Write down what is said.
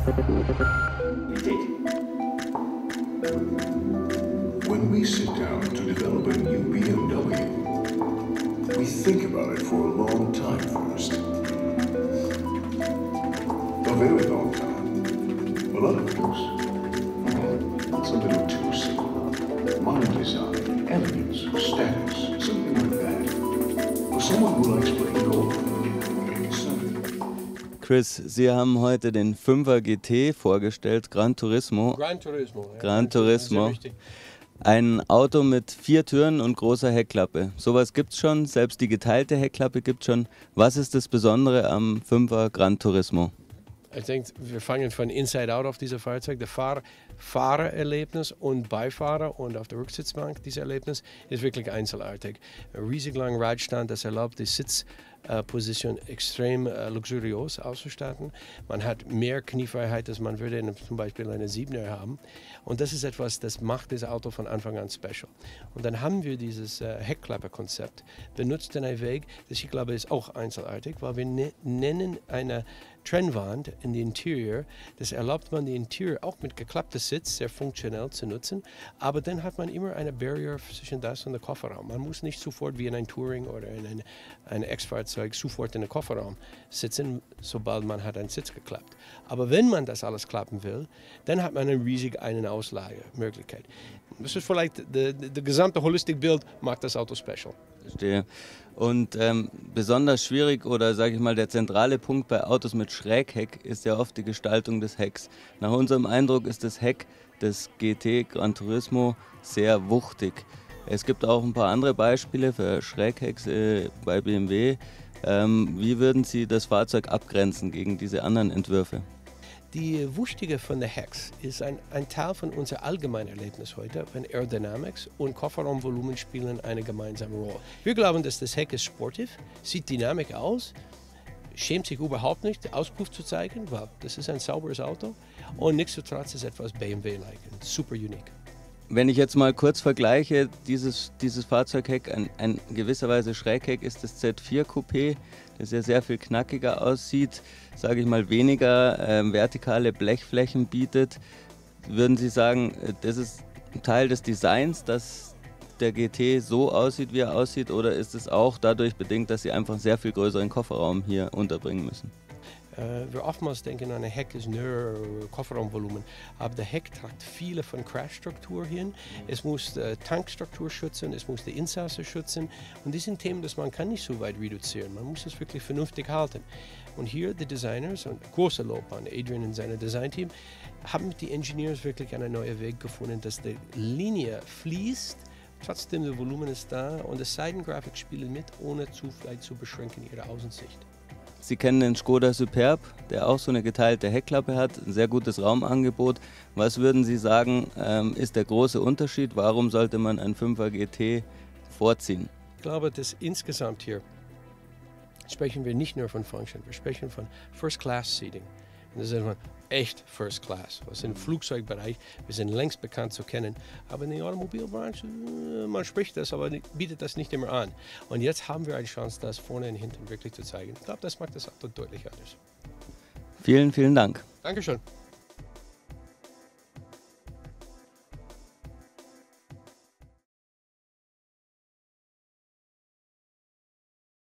When we sit down to develop a new BMW, we think about it for a long time first. A very long time. A lot of folks. It's a little too simple. Modern design, elegance, status, something like that. For someone who likes. Chris, Sie haben heute den 5er GT vorgestellt, Gran Turismo. Gran Turismo. ja. Gran Turismo. Ein Auto mit vier Türen und großer Heckklappe. Sowas gibt's schon, selbst die geteilte Heckklappe gibt's schon. Was ist das Besondere am 5er Gran Turismo? Ich denke, wir fangen von Inside Out auf diesem Fahrzeug. Der Fahr Fahrererlebnis und Beifahrer und auf der Rücksitzbank, dieses Erlebnis ist wirklich einzelartig. Ein riesig langer Radstand, das erlaubt die Sitzposition extrem äh, luxuriös auszustatten. Man hat mehr Kniefreiheit, als man würde in, zum Beispiel eine 7er haben. Und das ist etwas, das macht das Auto von Anfang an special. Und dann haben wir dieses äh, Heckklappe-Konzept benutzt in einem Weg, das ich glaube ist auch einzelartig, weil wir ne nennen eine Trennwand in die Interior. Das erlaubt man die Interior auch mit geklapptem Sitz sehr funktionell zu nutzen. Aber dann hat man immer eine Barrier zwischen das und dem Kofferraum. Man muss nicht sofort wie in ein Touring oder in ein, ein Ex-Fahrzeug sofort in den Kofferraum sitzen, sobald man hat einen Sitz geklappt. Aber wenn man das alles klappen will, dann hat man eine riesige Ein- und Auslagemöglichkeit. Das ist vielleicht das gesamte Holistikbild macht das Auto special. Verstehe. Und ähm, besonders schwierig oder sage ich mal der zentrale Punkt bei Autos mit Schrägheck ist ja oft die Gestaltung des Hecks. Nach unserem Eindruck ist das Heck des GT Gran Turismo sehr wuchtig. Es gibt auch ein paar andere Beispiele für Schräghecks äh, bei BMW. Ähm, wie würden Sie das Fahrzeug abgrenzen gegen diese anderen Entwürfe? Die Wuchtige von der Hex ist ein, ein Teil von unserem allgemeinen Erlebnis heute, wenn Aerodynamics und Kofferraumvolumen spielen eine gemeinsame Rolle. Wir glauben, dass das Heck ist sportiv, sieht dynamisch aus, schämt sich überhaupt nicht, Auspuff zu zeigen, weil das ist ein sauberes Auto und nichtsdestotrotz ist etwas BMW-like, super unique. Wenn ich jetzt mal kurz vergleiche, dieses, dieses Fahrzeugheck, ein, ein gewisser Schrägheck ist das Z4 Coupé, das ja sehr viel knackiger aussieht, sage ich mal weniger ähm, vertikale Blechflächen bietet. Würden Sie sagen, äh, das ist Teil des Designs, dass der GT so aussieht, wie er aussieht, oder ist es auch dadurch bedingt, dass Sie einfach einen sehr viel größeren Kofferraum hier unterbringen müssen? Äh, wir oftmals denken an ein Heck ist nur Kofferraumvolumen, aber der Heck tragt viele von Crashstruktur hin. Es muss die Tankstruktur schützen, es muss die Insasse schützen und das sind Themen, das man kann nicht so weit reduzieren. Man muss es wirklich vernünftig halten. Und hier die Designers und große Lob an Adrian und sein Designteam haben mit den Engineers wirklich einen neuen Weg gefunden, dass die Linie fließt. Trotzdem, das Volumen ist da und die Seitengrafik spielen mit, ohne zu zu beschränken ihre Außensicht. Sie kennen den Skoda Superb, der auch so eine geteilte Heckklappe hat, ein sehr gutes Raumangebot. Was würden Sie sagen, ähm, ist der große Unterschied? Warum sollte man einen 5er GT vorziehen? Ich glaube, dass insgesamt hier sprechen wir nicht nur von Function, wir sprechen von First-Class-Seating. Das ist man echt First Class. Was im Flugzeugbereich, wir sind längst bekannt zu kennen, aber in der Automobilbranche, äh, man spricht das, aber bietet das nicht immer an. Und jetzt haben wir eine Chance, das vorne und hinten wirklich zu zeigen. Ich glaube, das macht das Auto deutlich anders. Vielen, vielen Dank. Dankeschön.